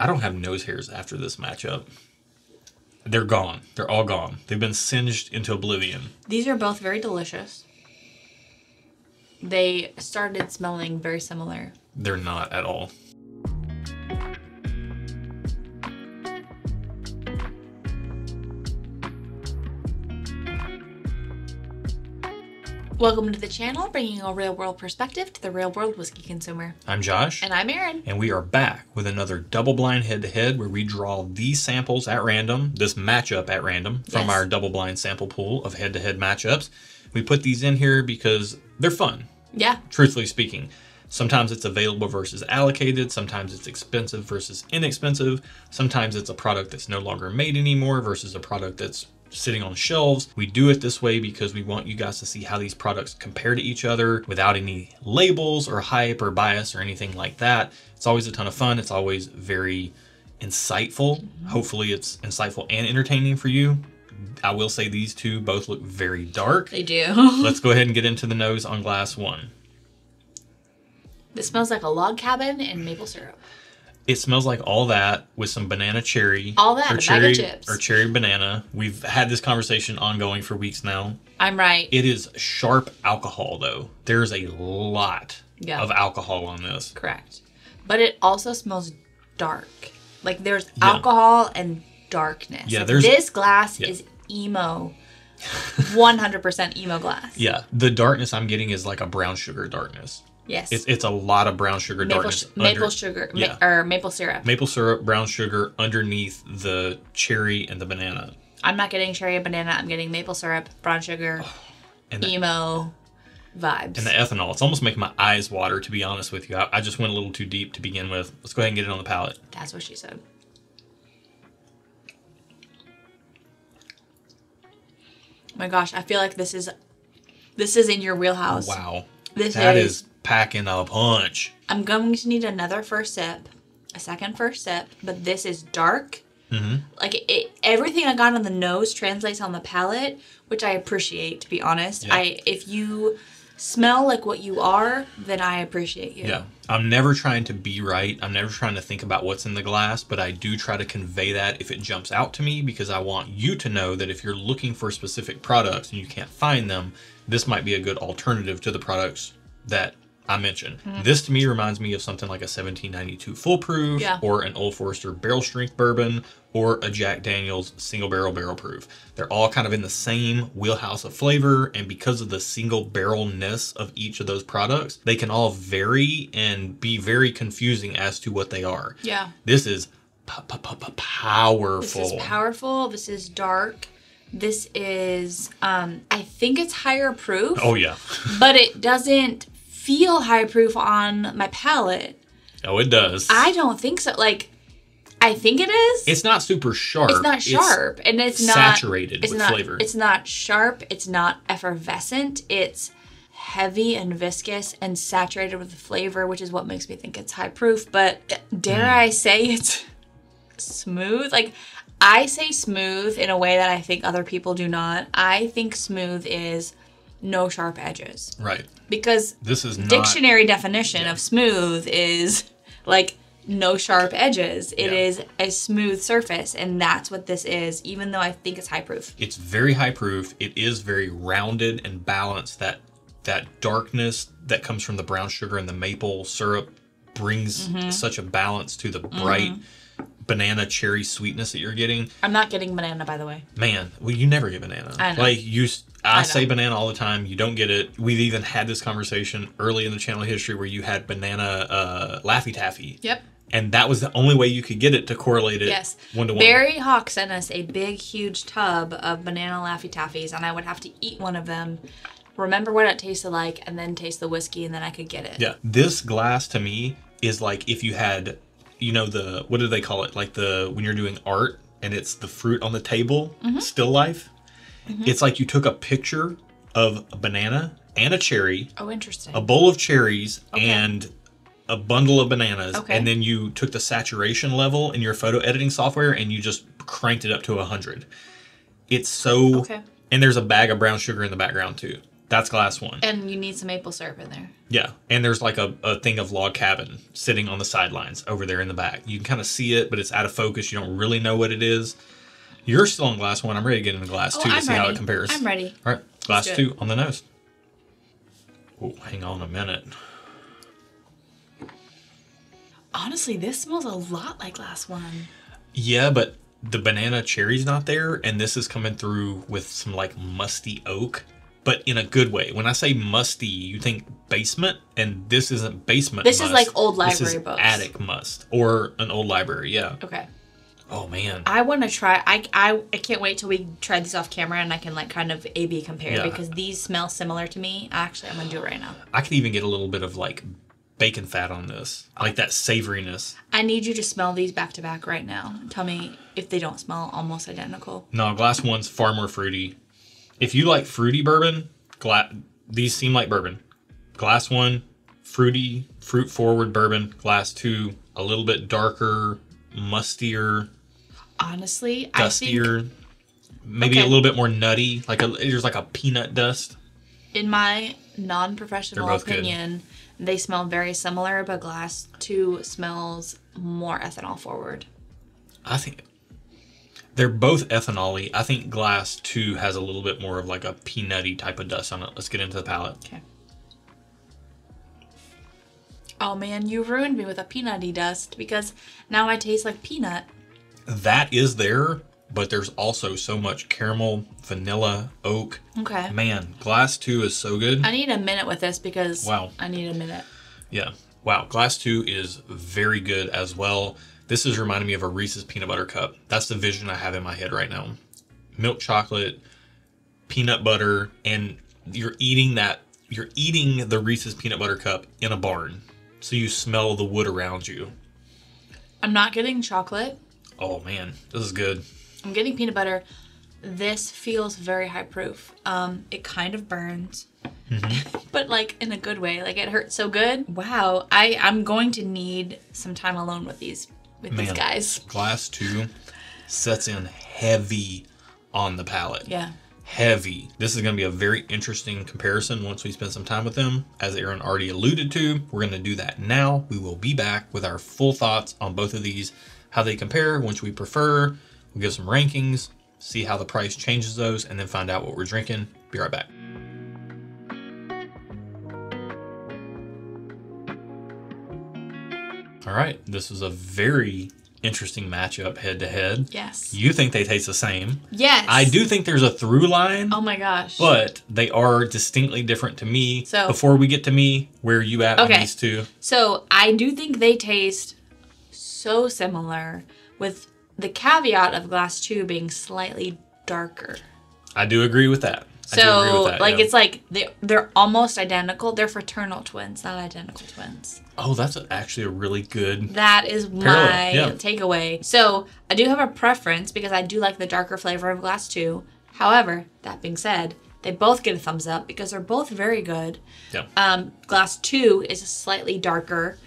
I don't have nose hairs after this matchup. They're gone. They're all gone. They've been singed into oblivion. These are both very delicious. They started smelling very similar. They're not at all. Welcome to the channel, bringing a real world perspective to the real world whiskey consumer. I'm Josh. And I'm Erin. And we are back with another double blind head to head where we draw these samples at random, this matchup at random from Yes. our double blind sample pool of head to head matchups. We put these in here because they're fun, Yeah, truthfully speaking. Sometimes it's available versus allocated, sometimes it's expensive versus inexpensive, sometimes it's a product that's no longer made anymore versus a product that's sitting on shelves. We do it this way because we want you guys to see how these products compare to each other without any labels or hype or bias or anything like that. It's always a ton of fun, it's always very insightful. Mm-hmm. Hopefully, it's insightful and entertaining for you. I will say these two both look very dark. they do. Let's go ahead and get into the nose on glass one. this smells like a log cabin and maple syrup. It smells like all that with some banana cherry. All that, or a bag of cherry chips. or cherry banana. We've had this conversation ongoing for weeks now. I'm right. It is sharp alcohol though. There's a lot Yeah. of alcohol on this. Correct. But it also smells dark. Like there's Yeah. alcohol and darkness. Yeah, Like, there's- this glass Yeah. is emo. 100% emo glass. Yeah, the darkness I'm getting is like a brown sugar darkness. Yes. It's it's a lot of brown sugar maple, darkness. sh- maple under- sugar ma- or maple syrup. Maple syrup, brown sugar underneath the cherry and the banana. I'm not getting cherry and banana. I'm getting maple syrup, brown sugar, oh, And the, emo vibes. and the ethanol. It's almost making my eyes water, to be honest with you. I, I just went a little too deep to begin with. Let's go ahead and get it on the palate. That's what she said. Oh my gosh, I feel like this is this is in your wheelhouse. Wow. This That is, is packing a punch. I'm going to need another first sip, a second first sip, but this is dark. hmm Like it, everything I got on the nose translates on the palate, which I appreciate. To be honest, Yeah. I if you smell like what you are, then I appreciate you. Yeah. I'm never trying to be right. I'm never trying to think about what's in the glass, but I do try to convey that if it jumps out to me because I want you to know that if you're looking for specific products and you can't find them, this might be a good alternative to the products that I mentioned. Mm-hmm. This to me reminds me of something like a 1792 Full Proof Yeah. or an Old Forester Barrel Strength Bourbon or a Jack Daniels Single Barrel Barrel Proof. They're all kind of in the same wheelhouse of flavor, and because of the single barrelness of each of those products, they can all vary and be very confusing as to what they are. Yeah. This is powerful. This is powerful. This is dark. This is, um, I think it's higher proof, Oh yeah. but it doesn't feel high proof on my palate. Oh, it does. I don't think so. Like, I think it is. it's not super sharp. It's not sharp, and it's not saturated it's with not, flavor. It's not sharp. It's not effervescent. It's heavy and viscous and saturated with flavor, which is what makes me think it's high proof. But dare Hmm. I say it's smooth? Like I say smooth in a way that I think other people do not. I think smooth is no sharp edges right. because This is not. dictionary definition of smooth is like no sharp edges. It Yeah. is a smooth surface, and that's what this is. Even though I think it's high proof. It's very high proof. It is very rounded and balanced. That that darkness that comes from the brown sugar and the maple syrup brings Mm-hmm. such a balance to the bright banana cherry sweetness that you're getting. I'm not getting banana, by the way. Man, well, you never get banana. I know. Like you, I, I say banana all the time. You don't get it. We've even had this conversation early in the channel history where you had banana uh, Laffy Taffy, Yep. and that was the only way you could get it to correlate it Yes. one to one. Barry Hawk sent us a big, huge tub of banana Laffy Taffies, and I would have to eat one of them, remember what it tasted like, and then taste the whiskey, and then I could get it. Yeah. This glass to me is like if you had, you know, the what do they call it? Like the when you're doing art and it's the fruit on the table, Mm-hmm. still life. Mm-hmm. It's like you took a picture of a banana and a cherry, Oh, interesting. a bowl of cherries, Okay. and a bundle of bananas, Okay. and then you took the saturation level in your photo editing software and you just cranked it up to 100. It's so Okay. and there's a bag of brown sugar in the background too. That's glass one. And you need some maple syrup in there. Yeah, and there's like a, a thing of log cabin sitting on the sidelines over there in the back. You can kind of see it, but it's out of focus. You don't really know what it is. You're still on glass one. I'm ready to get into glass Oh, two to I'm see how it compares. I'm ready. All right, glass two on the nose. Oh, hang on a minute. Honestly, this smells a lot like glass one. Yeah, but the banana cherry's not there, and this is coming through with some like musty oak, but in a good way. When I say musty, you think basement, and this isn't basement. This is like old This library is books. Attic must or an old library. Yeah. Okay. Oh man. I want to try. I, I I can't wait till we try these off camera and I can like kind of A B compare Yeah. because these smell similar to me. Actually, I'm gonna do it right now. I could even get a little bit of like bacon fat on this, like that savoriness. I need you to smell these back to back right now. Tell me if they don't smell almost identical. No, glass one's far more fruity. If you like fruity bourbon, gla- these seem like bourbon. Glass one, fruity, fruit forward bourbon. Glass two, a little bit darker, mustier, Honestly, I think dustier, maybe a little bit more nutty. Like a there's like a peanut dust. in my non-professional They're good. opinion, they smell very similar, but Glass Two smells more ethanol forward. I think they're both ethanol-y. I think glass two has a little bit more of like a peanutty type of dust on it. Let's get into the palate. Okay. Oh man, you ruined me with a peanutty dust because now I taste like peanut. That is there, but there's also so much caramel, vanilla, oak. Okay. Man, glass two is so good. I need a minute with this because Wow. I need a minute. Yeah. Wow. Glass two is very good as well. This is reminding me of a Reese's peanut butter cup. That's the vision I have in my head right now. Milk chocolate, peanut butter, and you're eating that. You're eating the Reese's peanut butter cup in a barn, so you smell the wood around you. I'm not getting chocolate. Oh man, this is good. I'm getting peanut butter. This feels very high proof. Um, it kind of burns, Mm-hmm. but like in a good way. Like it hurts so good. Wow. I I'm going to need some time alone with these with these guys. Glass two sets in heavy on the palate. Yeah. heavy. This is going to be a very interesting comparison once we spend some time with them. As Erin already alluded to, we're going to do that now. We will be back with our full thoughts on both of these, how they compare, which we prefer. We'll give some rankings, see how the price changes those, and then find out what we're drinking. Be right back. All right, this is a very interesting matchup head to head. Yes. You think they taste the same. Yes. I do think there's a through line, Oh my gosh. but they are distinctly different to me. So- before we get to me, where are you at on these two? So I do think they taste so similar, with the caveat of glass two being slightly darker. I do agree with that. I do agree So with that, like yeah. it's like they they're almost identical. They're fraternal twins, not identical twins. oh, that's actually a really good. That is my yeah. takeaway. So I do have a preference because I do like the darker flavor of glass two. However, that being said, they both get a thumbs up because they're both very good. Yeah, Um, glass two is slightly darker,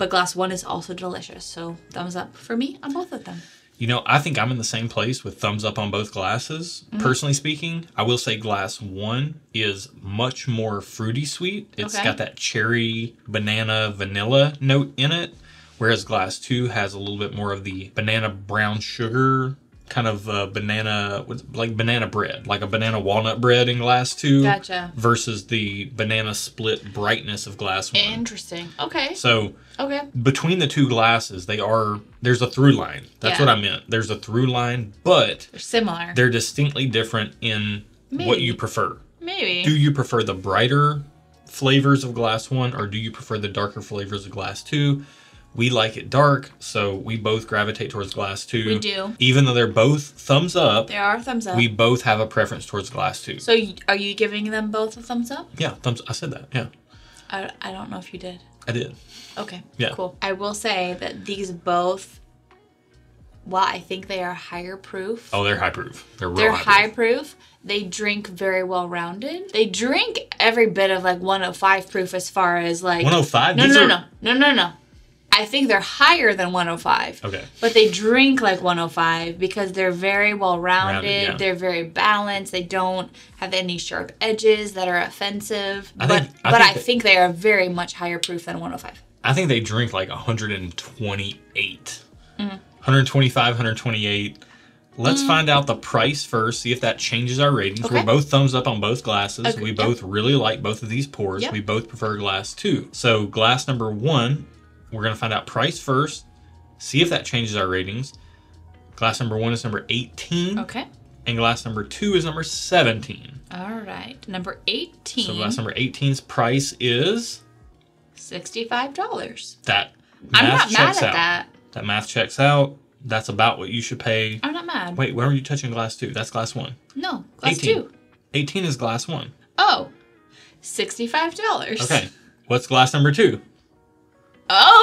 but glass one is also delicious. So thumbs up for me on both of them. you know, I think I'm in the same place with thumbs up on both glasses. Mm-hmm. Personally speaking, I will say glass one is much more fruity sweet. It's Okay. got that cherry, banana, vanilla note in it, whereas glass two has a little bit more of the banana brown sugar kind of uh, banana like banana bread like a banana walnut bread in glass two Gotcha. versus the banana split brightness of glass one Interesting. Okay. so Okay. between the two glasses they are there's a through line that's Yeah. what i meant there's a through line but They're similar. they're distinctly different in what you prefer Maybe. do you prefer the brighter flavors of glass one or do you prefer the darker flavors of glass two we like it dark so we both gravitate towards glass too. We do. even though they're both thumbs up there are thumbs up. we both have a preference towards glass too. so are you giving them both a thumbs up? yeah thumbs i said that yeah I, I don't know if you did. i did Okay. Yeah. Cool. I will say that these both, while I think they are higher proof, oh they're high proof they're real they're high, high proof. They drink very well rounded. They drink every bit of like 105 proof as far as like 105 No, These no, are- no, no, no, no. I think they're higher than 105. Okay. But they drink like 105 because they're very well rounded. Rounded, yeah. They're very balanced. They don't have any sharp edges that are offensive. I but think- I but think I that- think they are very much higher proof than 105. I think they drink like 128. Mm. 125, 128. Let's mm. find out the price first, see if that changes our ratings. We're both thumbs up on both glasses. Okay, We yep. both really like both of these pours. Yep. We both prefer glass two. So, glass number one, we're going to find out price first, see if that changes our ratings. Glass number one is number 18, Okay. and glass number two is number 17. All right. Number 18. So, glass number 18's price is $65. that. I'm math not mad checks at out. that. That math checks out. That's about what you should pay. I'm not mad. Wait, where are you touching glass two? That's glass one. No, glass 18. two. 18 is glass one. Oh, $65. Okay. What's glass number two?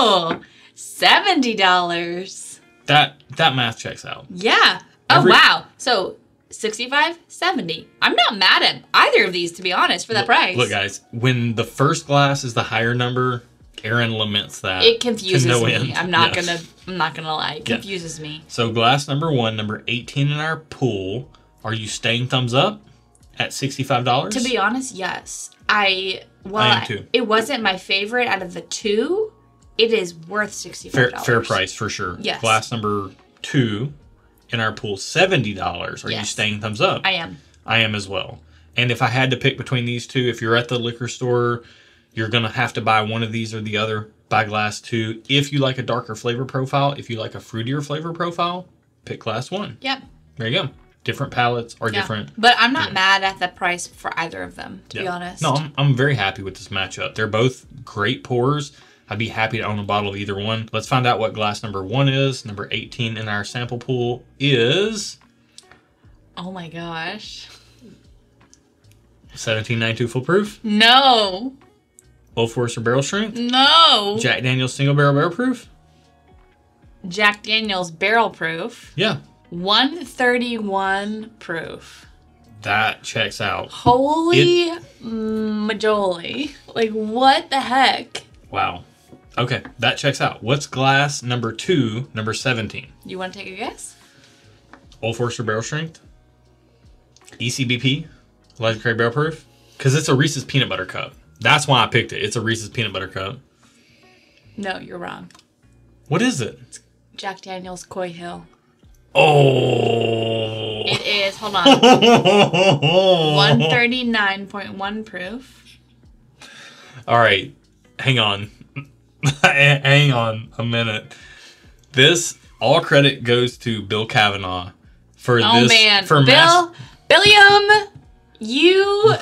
Oh, $70. That that math checks out. Yeah. Oh, wow. So 65, 70. I'm not mad at either of these, to be honest, for that price. Look, guys, when the first glass is the higher number, Erin laments that. it confuses no me. end. I'm not Yes. gonna. I'm not gonna lie. It Yeah. confuses me. So glass number one, number 18 in our pool. Are you staying thumbs up at $65? To be honest, yes. I well, I too. it wasn't my favorite out of the two. It is worth sixty fair, fair price for sure. Yes. Glass number two in our pool, $70. Are you staying thumbs up? I am. I am as well. And if I had to pick between these two, if you're at the liquor store, you're gonna have to buy one of these or the other. Buy glass two. If you like a darker flavor profile, if you like a fruitier flavor profile, pick glass one. Yep. There you go. Different palettes are Yeah. different. But I'm not mad at the price for either of them. To be honest. No, I'm, I'm very happy with this matchup. They're both great pours. I'd be happy to own a bottle of either one. Let's find out what glass number one is. Number 18 in our sample pool is Oh my gosh. 1792 full proof. No. Old Forester barrel strength. No. Jack Daniel's single barrel barrel proof. Jack Daniels barrel proof. Yeah, 131 proof. that checks out. Holy majoli. Like, what the heck? Wow. Okay, that checks out. What's glass number two, number 17? You want to take a guess? Old Forester barrel strength. ECBP, legendary barrel proof. Because it's a Reese's peanut butter cup. That's why I picked it. It's a Reese's peanut butter cup. No, you're wrong. What is it? Jack Daniels Coy Hill. Oh. It is, hold on, 139.1 proof. All right, hang on. hang on a minute. This all credit goes to Bill Kavanaugh for Oh this man, for Bill, Billiam, you,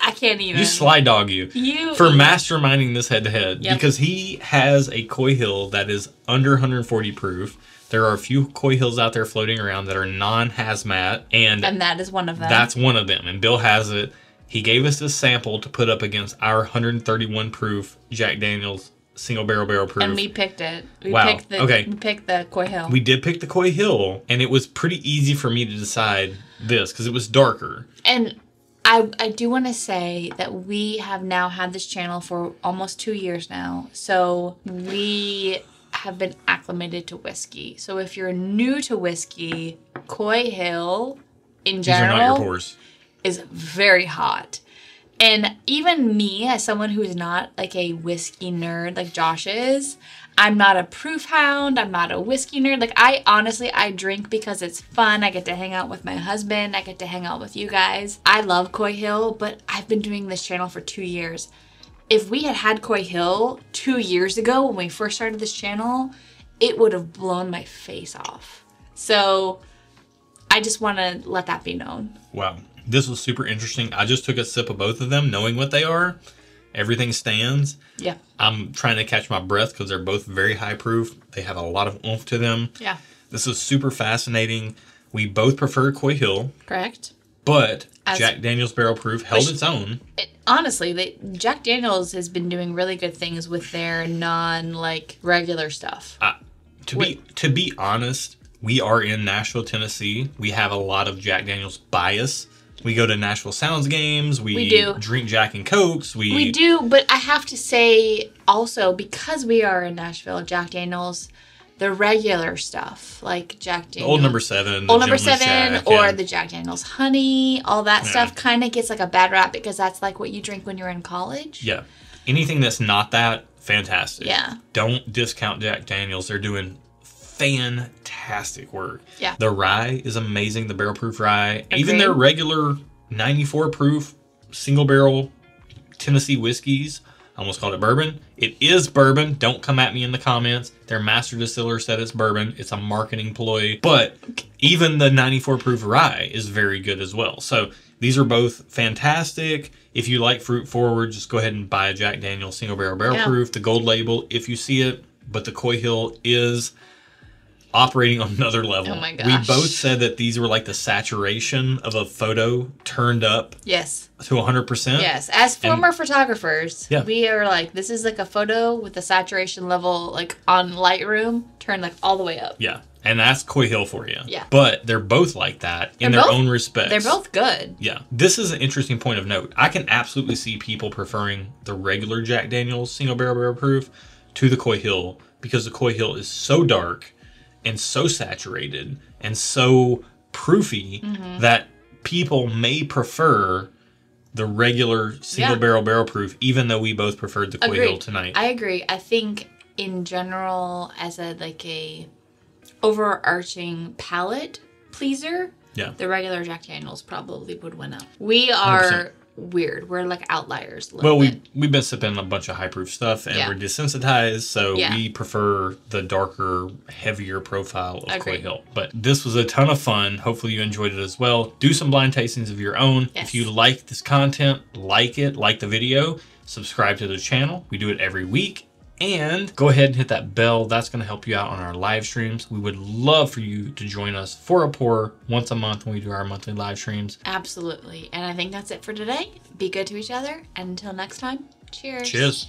I can't even. you sly dog you You- for masterminding this head to head because he has a Coy Hill that is under 140 proof. There are a few Coy Hills out there floating around that are non hazmat, and and that is one of them. That's one of them, and Bill has it. He gave us this sample to put up against our 131 proof Jack Daniels single barrel barrel proof. and we picked it. We Wow, picked the okay. we picked the Coy Hill. We did pick the Coy Hill, and it was pretty easy for me to decide this because it was darker. And I I do want to say that we have now had this channel for almost two years now, so we have been acclimated to whiskey. So if you're new to whiskey, Coy Hill in These are not your general is very hot. And even me, as someone who is not like a whiskey nerd like Josh is, I'm not a proof hound. I'm not a whiskey nerd. Like I honestly, I drink because it's fun. I get to hang out with my husband. I get to hang out with you guys. I love Coy Hill, but I've been doing this channel for two years. If we had had Coy Hill two years ago when we first started this channel, it would have blown my face off. So I just want to let that be known. Wow, this was super interesting. I just took a sip of both of them, knowing what they are. Everything stands. Yeah. I'm trying to catch my breath because they're both very high proof. They have a lot of oomph to them. Yeah. This is super fascinating. We both prefer Coy Hill, Correct. but As- Jack Daniels Barrel Proof held Which- its own. It, honestly, they, Jack Daniels has been doing really good things with their non like regular stuff. Uh, to be to be honest, we are in Nashville, Tennessee. We have a lot of Jack Daniels bias We go to Nashville Sounds games. We, We do. drink Jack and Cokes. We, We do, but I have to say also because we are in Nashville, Jack Daniels, the regular stuff like Jack the Daniels, old number seven. Old Number Seven, Jack, or yeah. the Jack Daniels Honey, all that Yeah. stuff kind of gets like a bad rap because that's like what you drink when you're in college. Yeah. Anything that's not that, fantastic. Yeah. Don't discount Jack Daniels. They're doing fantastic work. Yeah. The rye is amazing, the barrel proof rye. Even their regular 94 proof single barrel Tennessee whiskeys. I almost called it bourbon. It is bourbon. Don't come at me in the comments. Their master distiller said it's bourbon. It's a marketing ploy. But even the 94 proof rye is very good as well. So these are both fantastic. If you like fruit forward, just go ahead and buy a Jack Daniel's single barrel barrel Yeah. proof, the gold label, if you see it. But the Coy Hill is operating on another level. Oh my gosh. We both said that these were like the saturation of a photo turned up Yes. to 100%. Yes. As former photographers, Yeah. we are like, this is like a photo with the saturation level like on Lightroom turned like all the way up. Yeah. And that's Coy Hill for you. Yeah. But they're both like that in They're their both- own respects. They're both good. Yeah. This is an interesting point of note. I can absolutely see people preferring the regular Jack Daniels single barrel barrel proof to the Coy Hill because the Coy Hill is so dark and so saturated and so proofy Mm-hmm. that people may prefer the regular single Yeah. barrel barrel proof even though we both preferred the Hill tonight. I agree. I think in general, as a like a overarching palate pleaser, Yeah. the regular Jack Daniels probably would win out. We are 100%. Weird. We're like outliers. Well, we bit. we've been sipping a bunch of high proof stuff, and Yeah. we're desensitized, so Yeah. we prefer the darker, heavier profile of Coy Hill. But this was a ton of fun. Hopefully, you enjoyed it as well. Do some blind tastings of your own. Yes. If you like this content, like it, like the video, subscribe to the channel. We do it every week. And go ahead and hit that bell. That's going to help you out on our live streams. We would love for you to join us for a pour once a month when we do our monthly live streams. Absolutely. And I think that's it for today. Be good to each other. And until next time, cheers. Cheers.